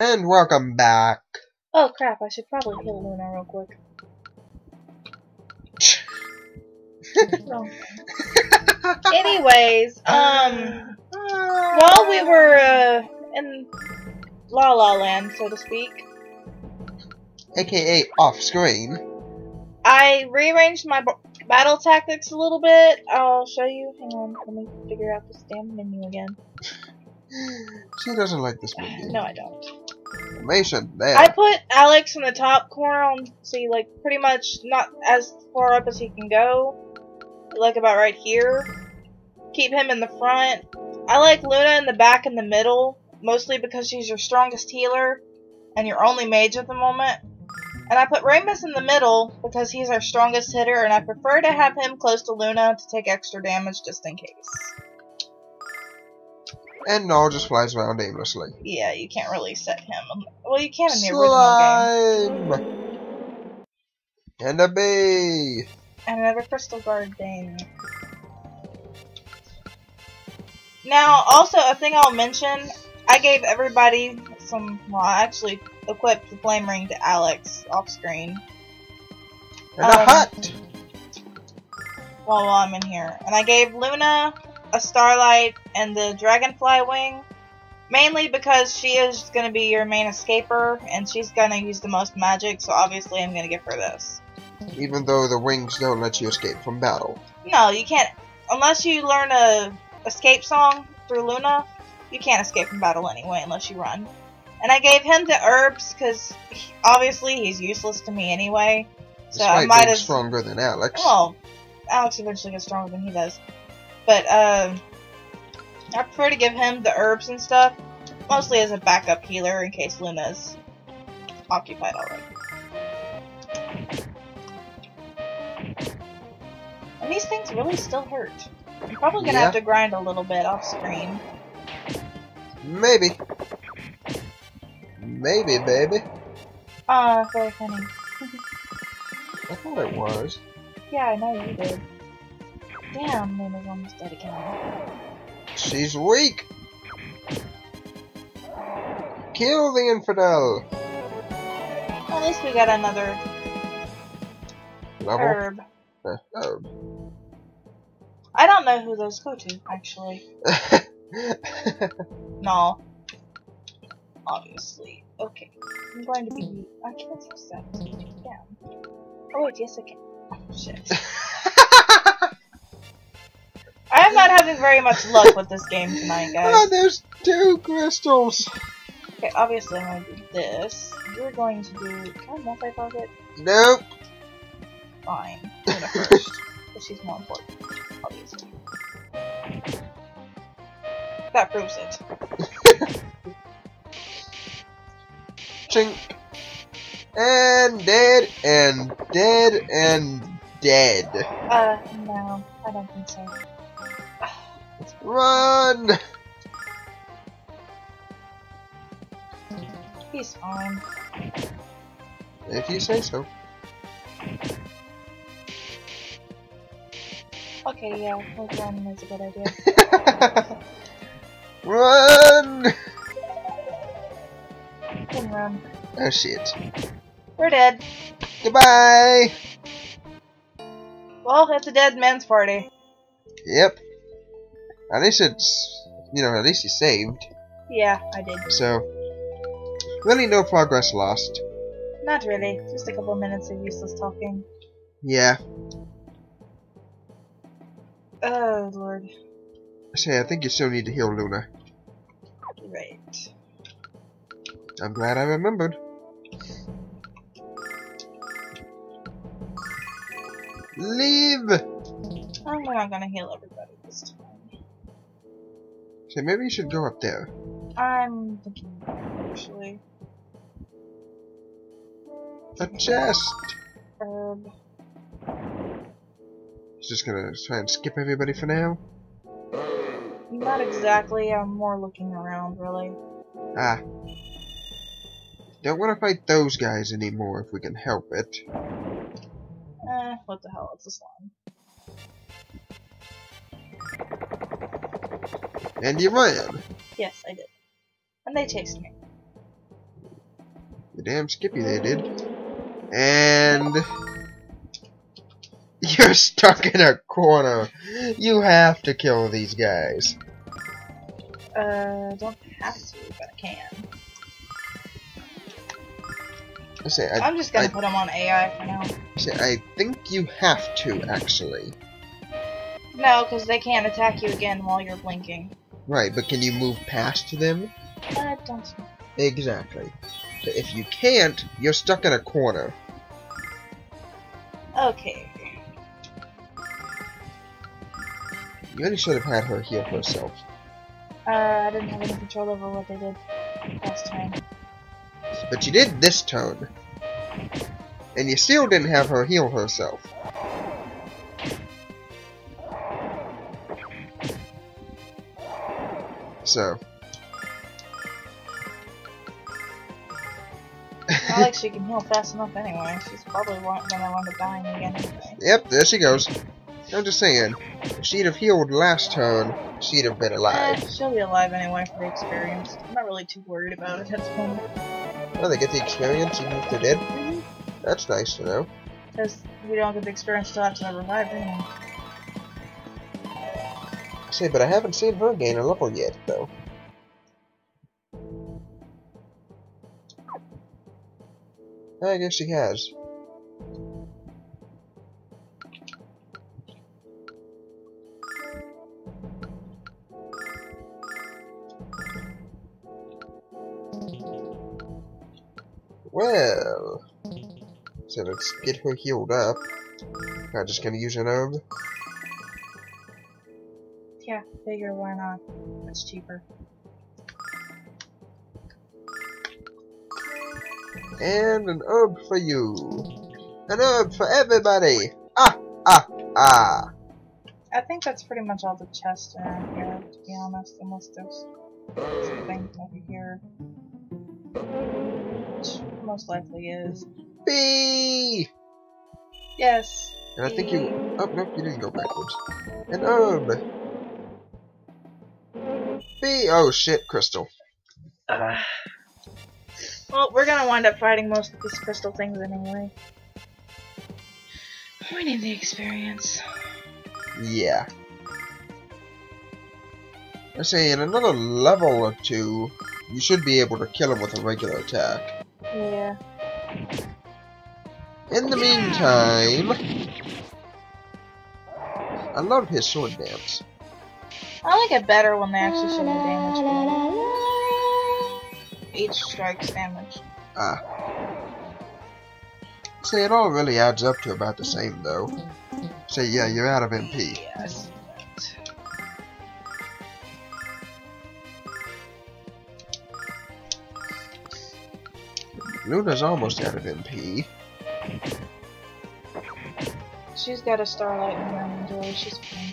And welcome back. Oh crap, I should probably heal Luna real quick. Anyways, um, while we were uh, in La La Land, so to speak, AKA off screen. I rearranged my b- battle tactics a little bit. I'll show you. Hang on, let me figure out this damn menu again. She doesn't like this movie. No, I don't. Information. I put Alex in the top corner on, see, like, pretty much not as far up as he can go. Like, about right here. Keep him in the front. I like Luna in the back in the middle, mostly because she's your strongest healer and your only mage at the moment. And I put Ramus in the middle because he's our strongest hitter, and I prefer to have him close to Luna to take extra damage just in case. And Nall just flies around aimlessly. Yeah, you can't really set him. Well, you can in the original game. Slime! And a bee! and another crystal guard thing. Now, also a thing I'll mention, I gave everybody some. Well, I actually equipped the flame ring to Alex off screen And a Um, hut! while, while I'm in here, and I gave Luna a starlight and the dragonfly wing. Mainly because she is going to be your main escaper, and she's going to use the most magic, so obviously I'm going to give her this. Even though the wings don't let you escape from battle. No, you can't. Unless you learn a escape song through Luna, you can't escape from battle anyway unless you run. And I gave him the herbs because obviously he's useless to me anyway. So I Despite might being as stronger than Alex. well, Alex eventually gets stronger than he does. But um, I prefer to give him the herbs and stuff, mostly as a backup healer in case Luna's occupied already. And these things really still hurt. I'm probably gonna Yeah. have to grind a little bit off screen. Maybe. Maybe, baby. Ah, very funny. I thought it was. Yeah, I know you did. Damn, Luna's almost dead again. She's weak! Kill the infidel! At least we got another Level? herb. Uh, herb. I don't know who those go to, actually. No. Obviously. Okay. I'm going to be. I can't use that. Yeah. Oh wait, yes I can. Oh, shit. not having very much luck with this game tonight, oh, guys. there's two crystals! Okay, obviously I'm to do this. You're going to do. Can I multi-target? Nope! Fine. Luna first. Because she's more important, obviously. That proves it. Chink! And dead, and dead, and dead. Uh, no. I don't think so. Run! He's fine. If you say so. Okay, yeah, on is a good idea. Run! Can run. Oh shit. We're dead. Goodbye! Well, it's a dead man's party. Yep. At least it's, you know, at least you saved. Yeah, I did. So, really no progress lost. Not really. Just a couple minutes of useless talking. Yeah. Oh, Lord. Say, I think you still need to heal Luna. Right. I'm glad I remembered. Leave! We're not gonna heal everybody this time. So maybe you should go up there. I'm thinking, actually. A chest! Herb. Just gonna try and skip everybody for now. Not exactly. I'm more looking around, really. Ah. Don't want to fight those guys anymore if we can help it. Eh, what the hell? It's a slime. And you ran. Yes, I did. And they chased me. The damn Skippy they did. And... You're stuck in a corner. You have to kill these guys. Uh, don't have to, but I can. I say, I, I'm just gonna I- put them on AI for now. say, I think you have to, actually. No, because they can't attack you again while you're blinking. Right, but can you move past them? I don't know. Exactly. So if you can't, you're stuck in a corner. Okay. You really should have had her heal herself. Uh, I didn't have any control over what they did last time. But you did this turn. And you still didn't have her heal herself. So. Not like she can heal fast enough anyway. She's probably wa- gonna wind up dying again anyway. yep, there she goes. I'm just saying, if she'd have healed last turn, she'd have been Eh, alive. she'll be alive anyway for the experience. I'm not really too worried about it at this point. Oh, they get the experience even if they're dead? That's nice to know. Because we don't get the experience till after they're revived anyway. But I haven't seen her gain a level yet, though. I guess she has. Well, so let's get her healed up. I'm just gonna use an herb. Yeah, figure why not. It's cheaper. And an herb for you. An herb for everybody. Ah, ah, ah. I think that's pretty much all the chests around here, to be honest, unless there's something over here. Which most likely is. Bee! Yes. And I think you. Oh, no, you didn't go backwards. An herb. Bee! Oh shit, Crystal. Uh, well, we're gonna wind up fighting most of these crystal things anyway. We need the experience. Yeah. I say, in another level or two, you should be able to kill him with a regular attack. Yeah. In the meantime, I love his sword dance. I like it better when they actually show the damage. Each strike's damage. Ah. Say, it all really adds up to about the same, though. Say, yeah, you're out of MP. Yes. Luna's almost out of MP. She's got a starlight in her inventory. She's fine.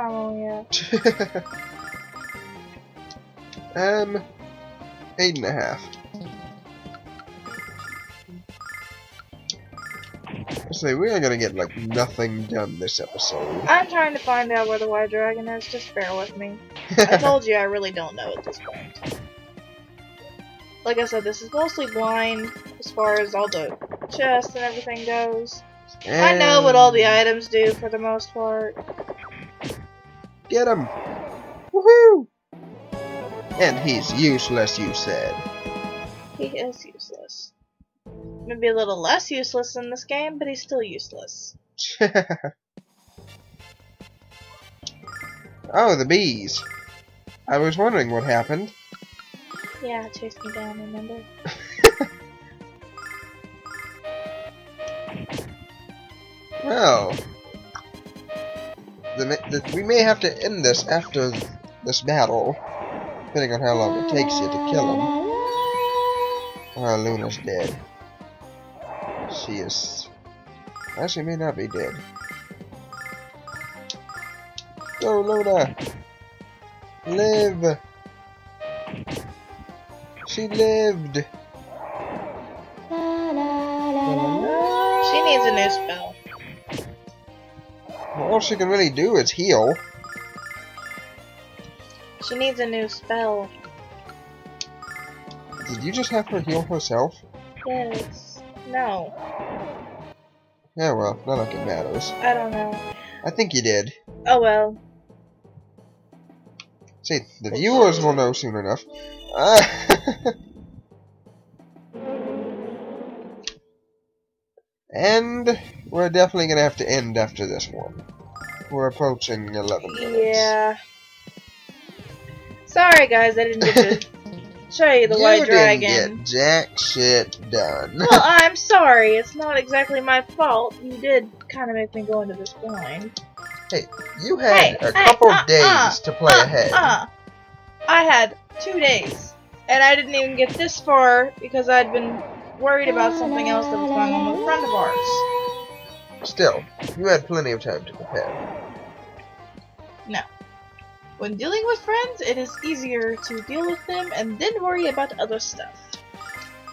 What time are we at? um, eight and a half. Say, we are gonna get, like, nothing done this episode. I'm trying to find out where the white dragon is. Just bear with me. I told you I really don't know at this point. Like I said, this is mostly blind as far as all the chests and everything goes. I know what all the items do for the most part. Get him! Woohoo! And he's useless, you said. He is useless. Maybe a little less useless in this game, but he's still useless. oh, the bees. I was wondering what happened. Yeah, chase me down, remember? Well, the, the, we may have to end this after this battle, depending on how long it takes you to kill him. Oh, Luna's dead. She is. Actually, may not be dead. Go, Luna! Live! She lived! She needs a new spell. All she can really do is heal. She needs a new spell. Did you just have her heal herself? Yes. No. Yeah, well, not like it matters. I don't know. I think you did. Oh well. See, the viewers will know soon enough. Uh, and we're definitely gonna have to end after this one. We're approaching 11 minutes. Yeah. Sorry guys, I didn't get to show you the you white didn't get jack shit done. well, I'm sorry. It's not exactly my fault. You did kind of make me go into this blind. Hey, you had Hey, a hey, couple uh, days uh, to play uh, ahead. Uh, I had two days, and I didn't even get this far because I'd been worried about something else that was going on with a friend of ours. Still, you had plenty of time to prepare. No. When dealing with friends, it is easier to deal with them and then worry about other stuff.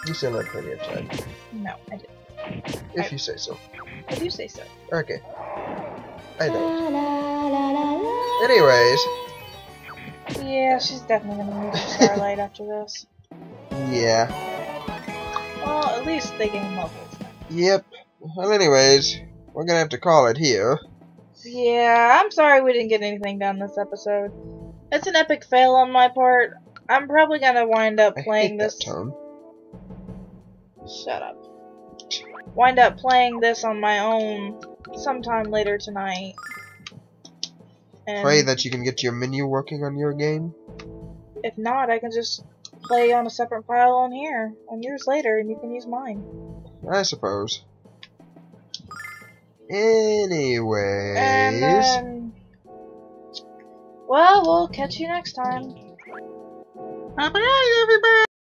You still had plenty of time, No, I didn't. if you say so. I do say so. Okay. I don't. Anyways, Yeah, she's definitely gonna move to Starlight after this. yeah. Well, at least they gain levels. Yep. Well, anyways, we're gonna have to call it here. Yeah, I'm sorry we didn't get anything done this episode. It's an epic fail on my part. I'm probably gonna wind up playing this. that. Shut up. Wind up playing this on my own sometime later tonight. And Pray that you can get your menu working on your game. if not, I can just play on a separate file on here on yours later, and you can use mine. I suppose. Anyways. And then, well, we'll catch you next time. Bye bye, everybody!